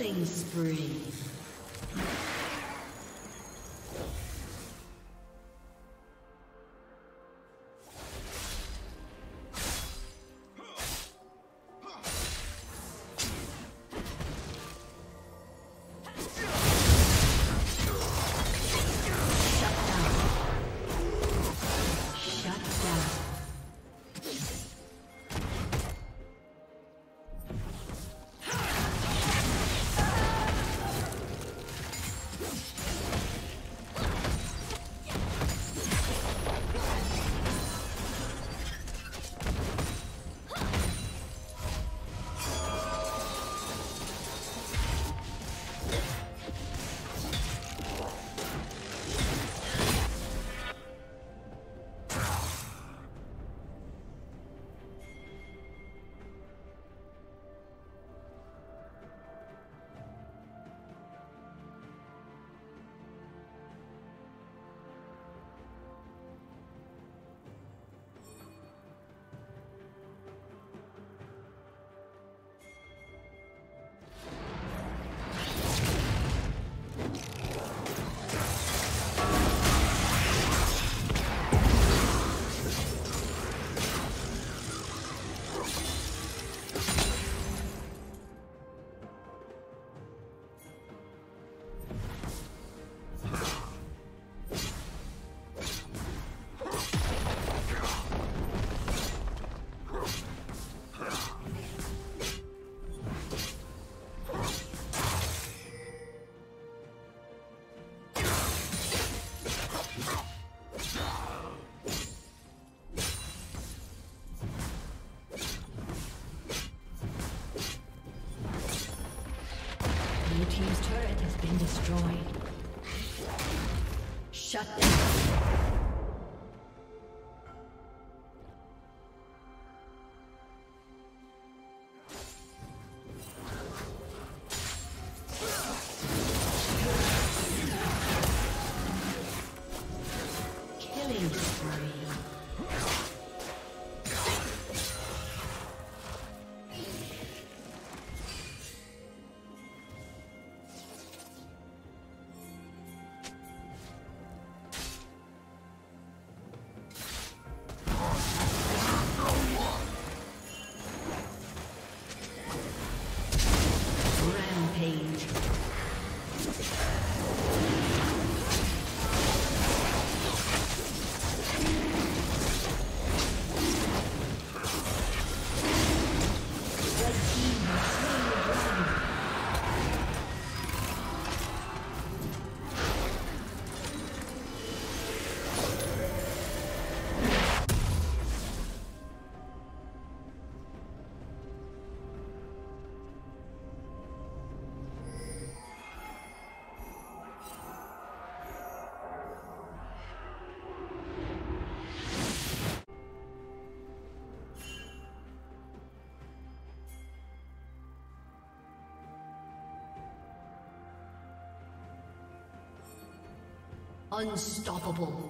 Killing spree. Shut down. Unstoppable.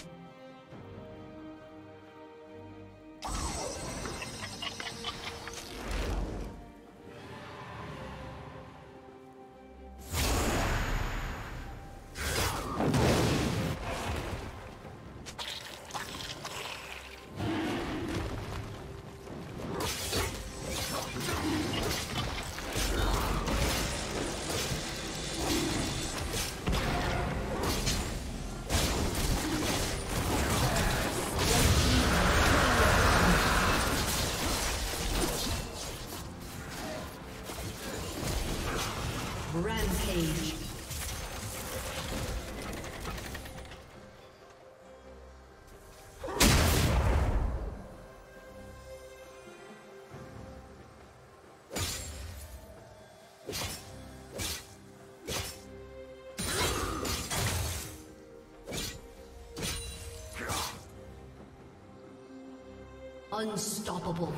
Unstoppable.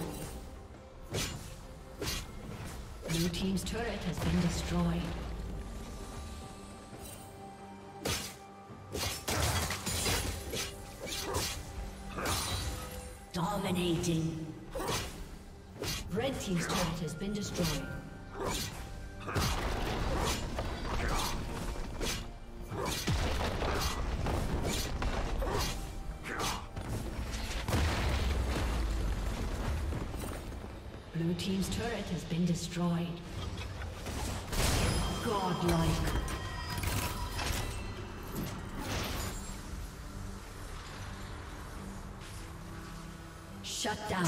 Blue Team's turret has been destroyed. Dominating. Red Team's turret has been destroyed. Been destroyed. Godlike. Shut down.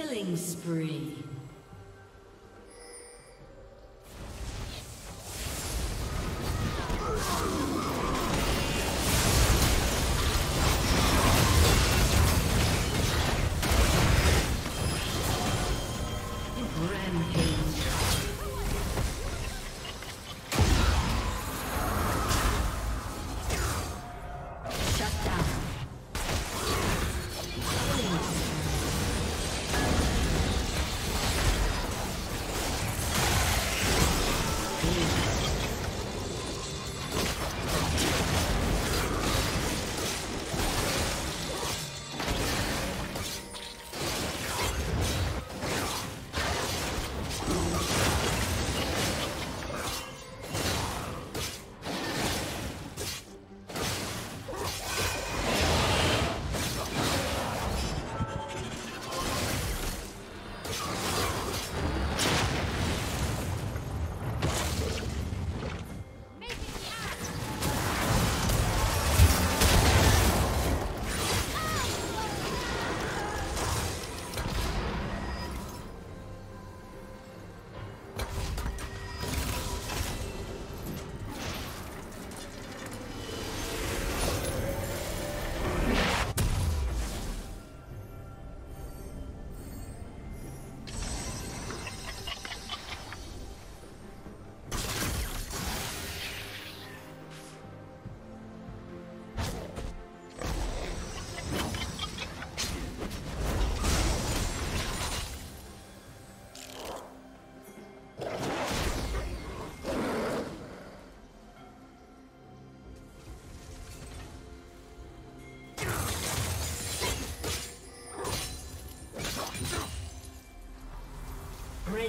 Killing spree.